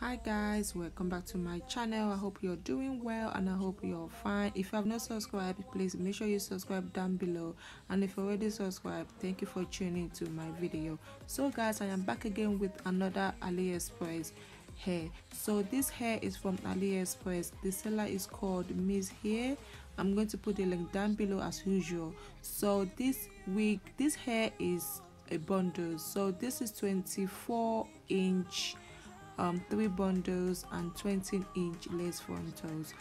hi guys welcome back to my channel. I hope you're doing well and i hope you're fine. If you have not subscribed please make sure you subscribe down below. And if you already subscribed thank you for tuning to my video. So guys i am back again with another aliexpress hair. So this hair is from aliexpress. The seller is called Mshere hair. I'm going to put the link down below as usual. So this wig this hair is a bundle. So this is 24 inch um, three bundles and 20 inch lace frontals.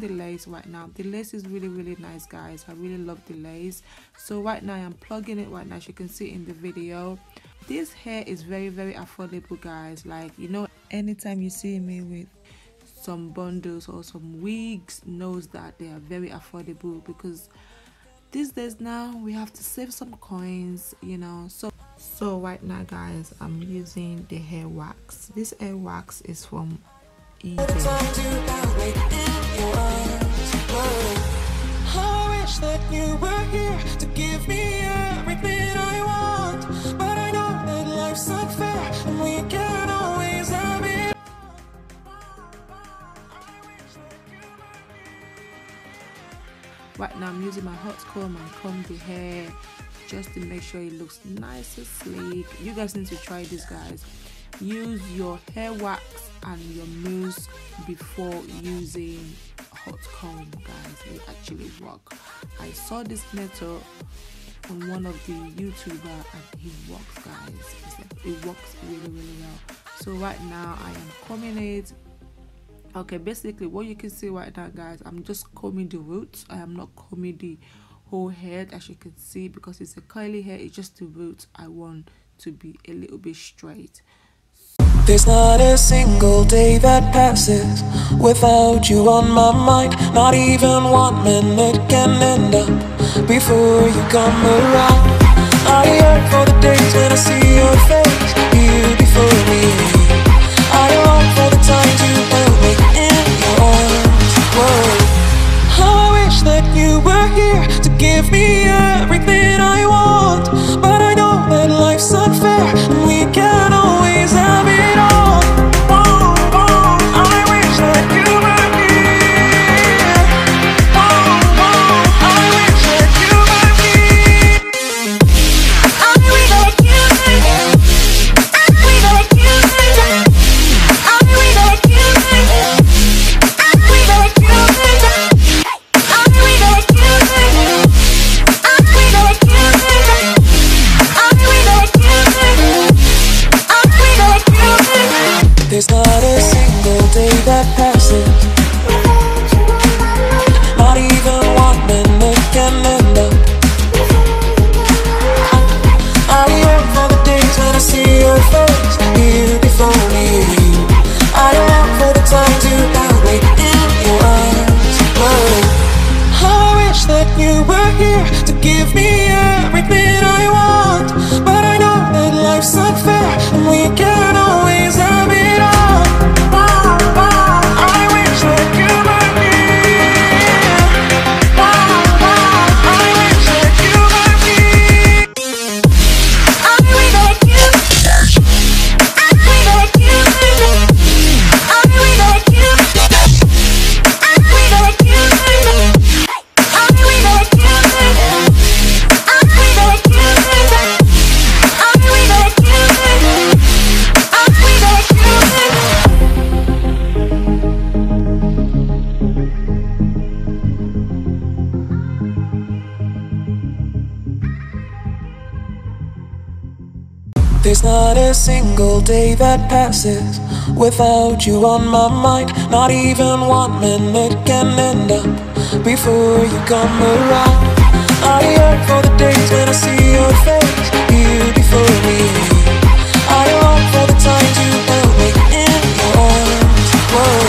The lace right now. The lace is really really nice guys. I really love the lace. So right now i'm plugging it right now as you can see in the video this hair is very very affordable guys. Like you know anytime you see me with some bundles or some wigs knows that they are very affordable because these days now we have to save some coins you know. So so right now guys i'm using the hair wax. This hair wax is from eBay. Right now, I'm using my hot comb and comb the hair just to make sure it looks nice and sleek. You guys need to try this, guys. Use your hair wax and your mousse before using hot comb guys it actually work i saw this method on one of the youtuber and it works guys it works really really well so right now i am combing it okay basically what you can see right now guys i'm just combing the roots i am not combing the whole head as you can see because it's a curly hair it's just the roots i want to be a little bit straight there's not a single day that passes without you on my mind. Not even one minute can end up before you come around. I yearn for the days when I see your face you were here to give me everything I want. But I know that life's unfair and we can There's not a single day that passes without you on my mind. Not even one minute can end up before you come around. I yearn for the days when I see your face here before me. I long for the times you held me in your arms. Whoa.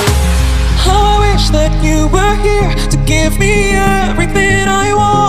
How I wish that you were here to give me everything I want,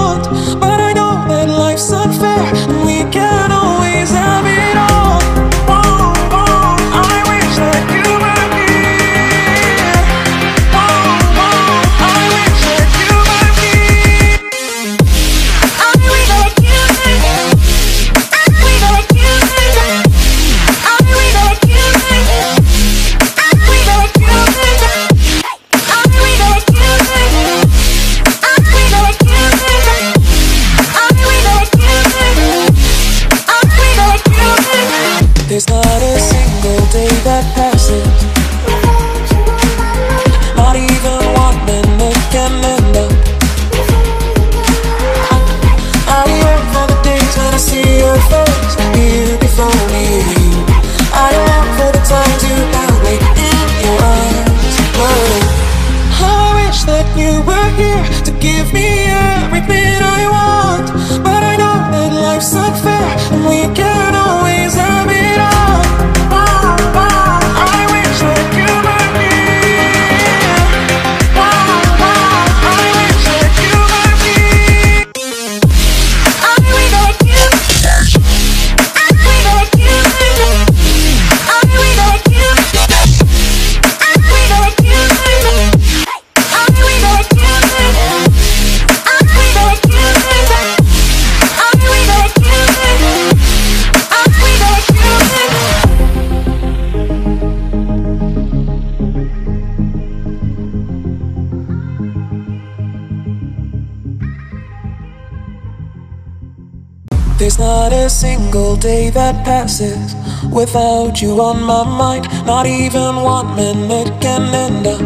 There's not a single day that passes without you on my mind. Not even one minute can end up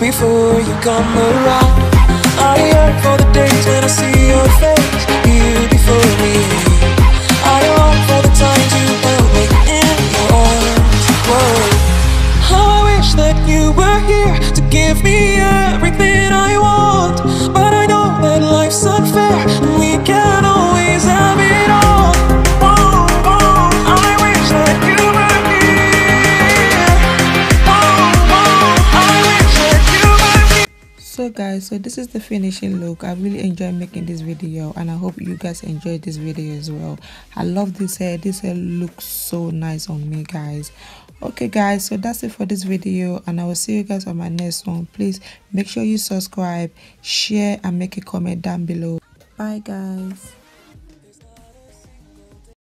before you come around. I yearn for the days when I see your face, guys so this is the finishing look. I really enjoyed making this video and i hope you guys enjoyed this video as well. I love this hair. This hair looks so nice on me guys. Okay guys so that's it for this video and i will see you guys on my next one. Please make sure you subscribe share and make a comment down below. Bye guys